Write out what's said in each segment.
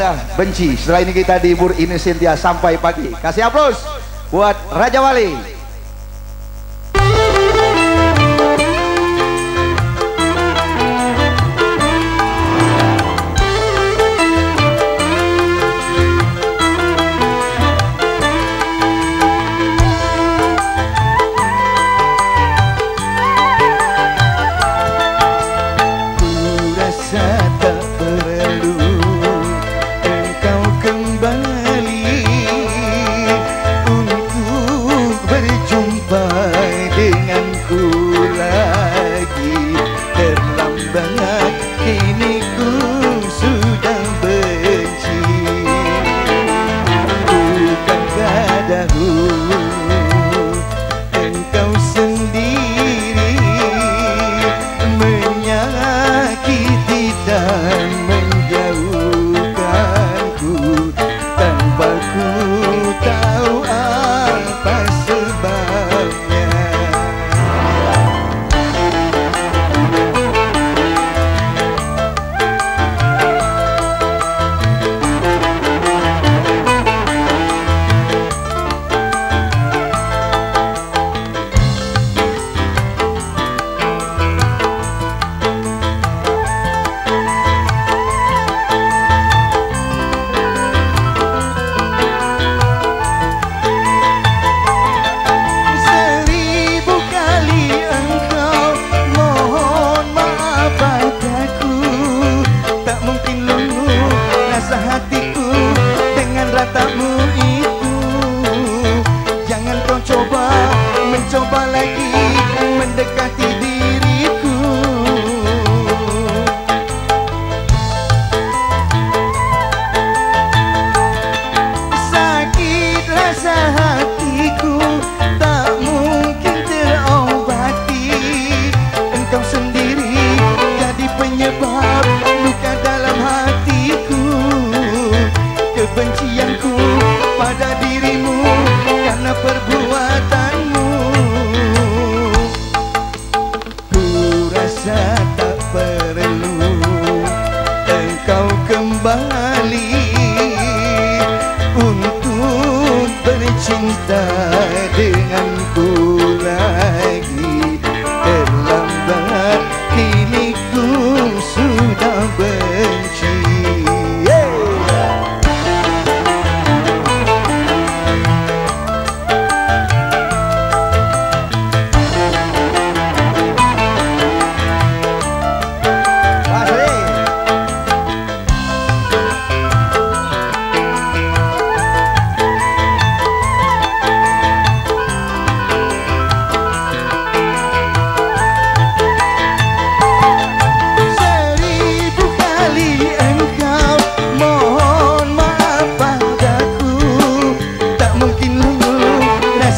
anda benci. Setelah ini kita dihibur ini Cynthia sampai pagi. Kasih aplaus buat Raja Wali mencoba lagi mendekati diriku. Sakit rasa hatiku tak mungkin terobati. Engkau sendiri jadi penyebab luka dalam hatiku. Kebencianku pada diriku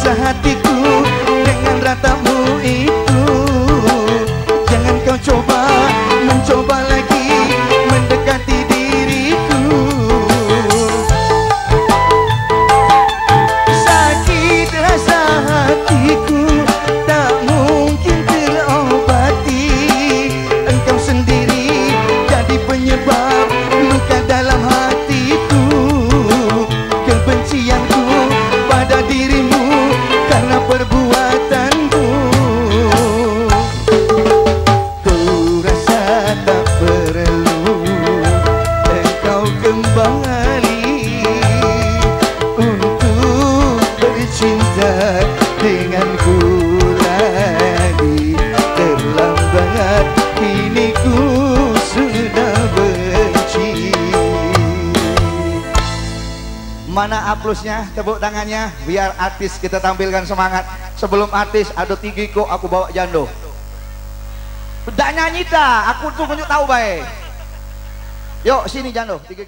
sehatiku Mana aplusnya? Tepuk tangannya biar artis kita tampilkan semangat. Sebelum artis ada tinggi kok aku bawa jando. Udah nyanyi aku tuh menunjuk tahu baik. Yuk sini jando, tinggi